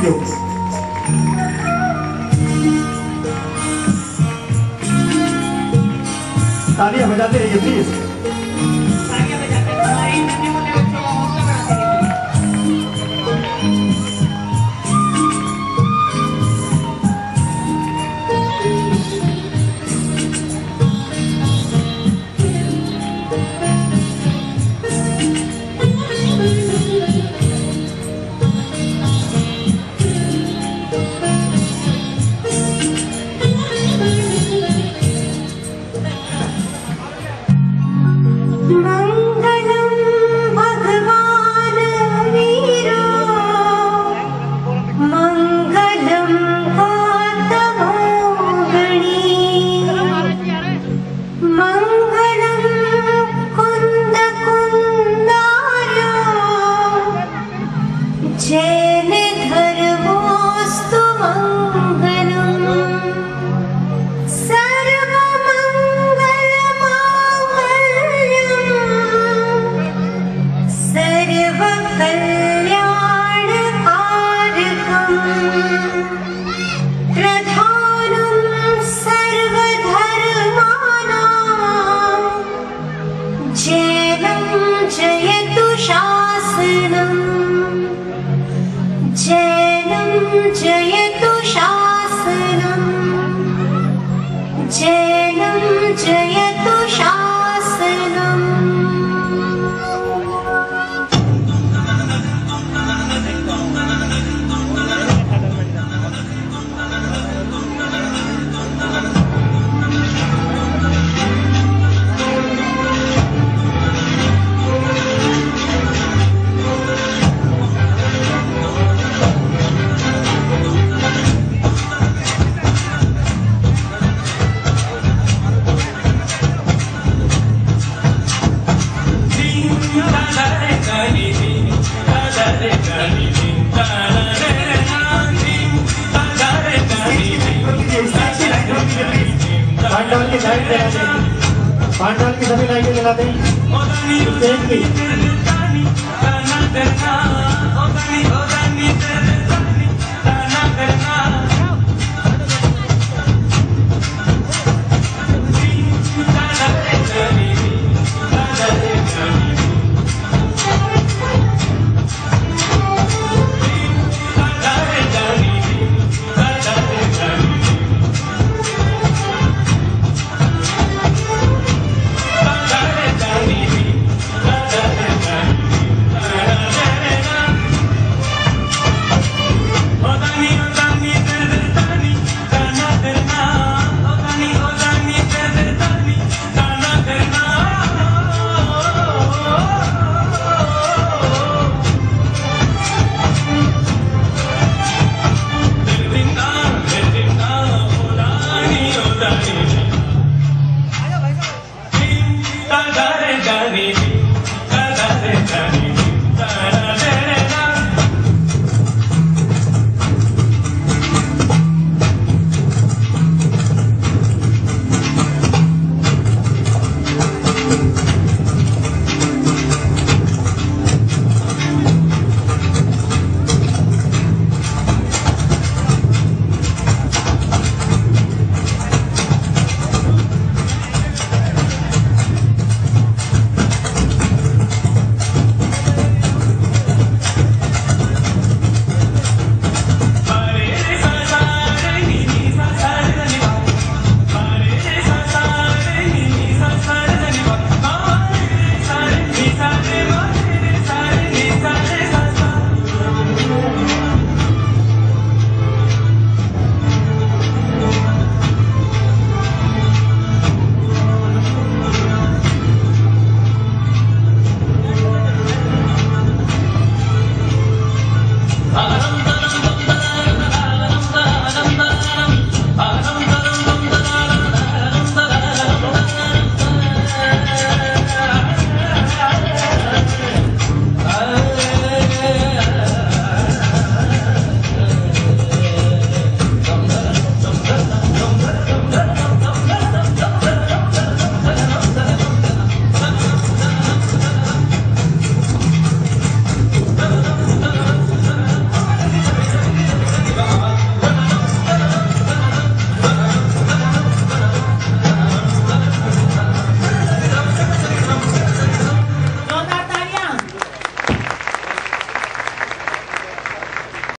incrível. Tá a verdadeira igreja? ಮೇಲೆ ಧ पांडव की पांडव की सभी लाइनें मिला दें एक भी